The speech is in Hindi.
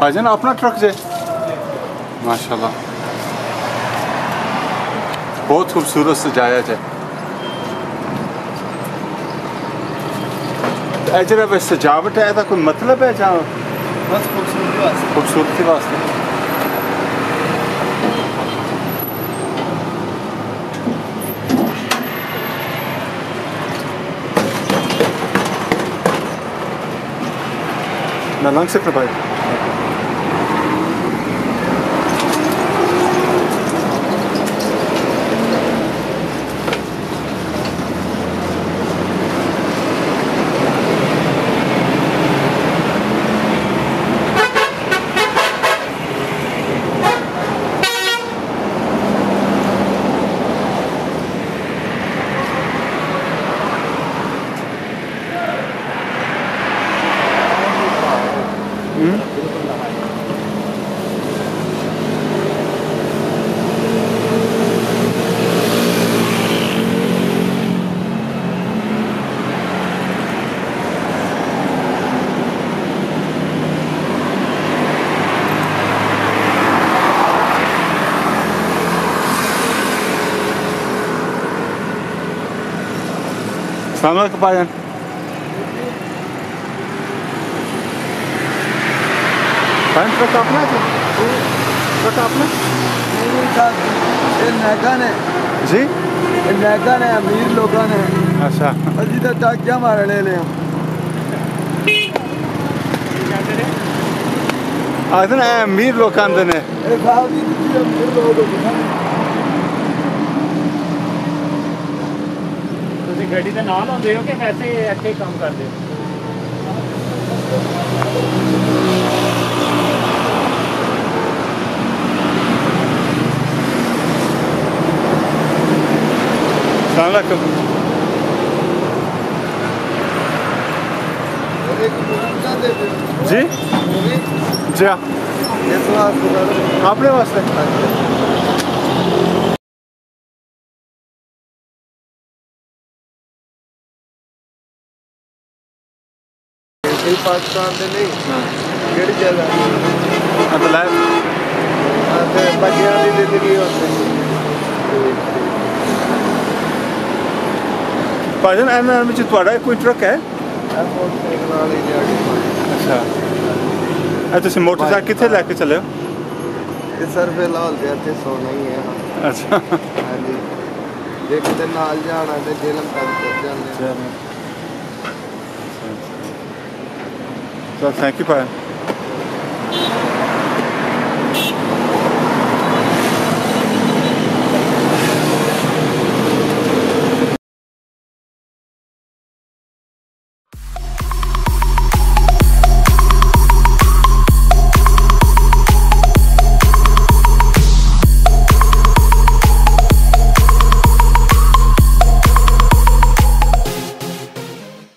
भाईजान अपना ट्रक जे माशाल्लाह। बहुत खूबसूरत सजाया जाए। तो जरा वह सजावट है कोई मतलब है जहाँ? बस खूबसूरती वास्ते खूबसूरती वास्ते मैं लंग सकता Hmm? Selamat kepada anda. Bayan truck आपने है ट्रक आपने ਇਹ ਨਾਗਾ ਨੇ जी ਇਹ ਨਾਗਾ ਨੇ ਅਮੀਰ ਲੋਕਾਂ ਨੇ अच्छा ਅਸੀਂ ਤਾਂ ਟਾਕਿਆ ਮਾਰ ਲੈ ਲਿਆ आखते ना अमीर लोग आंदे ने ਇਹ ਸਾਹਿਬ ਜੀ ਤੁਸੀਂ ਅਮੀਰ ਲੋਕ ਹੋ ਤੁਸੀਂ ਗੱਡੀ ਦੇ ਨਾਲ ਆਉਂਦੇ ਹੋ ਕਿ ਵੈਸੇ ਇੱਥੇ ਹੀ ਕੰਮ ਕਰਦੇ ਹੋ Sana katılmış. जी? जी हाँ। अपने वास्ते। पाकिस्तान से नहीं जगह मतलब ज़िंदगी ਭਾਜਨ ਇਹਨਾਂ ਵਿੱਚ ਤੁਹਾਡਾ ਕੋਈ ਟਰੱਕ ਹੈ ਮੋਟਰਸਾਈਕਲ ਵਾਲੀ ਦਿਹਾੜੀ ਅੱਛਾ ਇਹ ਤੁਸੀਂ ਮੋਟਰਸਾਈਕਲ ਕਿੱਥੇ ਲੈ ਕੇ ਚੱਲੇ ਹੋ ਇਹ ਸਰ ਫਿਲਹਾਲ ਤੇ ਇੱਥੇ ਸੋਣਾ ਹੀ ਹੈ ਅੱਛਾ ਹਾਂਜੀ ਜੇ ਕਿਤੇ ਨਾਲ ਜਾਣਾ ਤੇ ਜੇਲਮ ਤੱਕ ਚੱਲ ਜਾਂਦੇ ਹਾਂ। So thank you, Brian.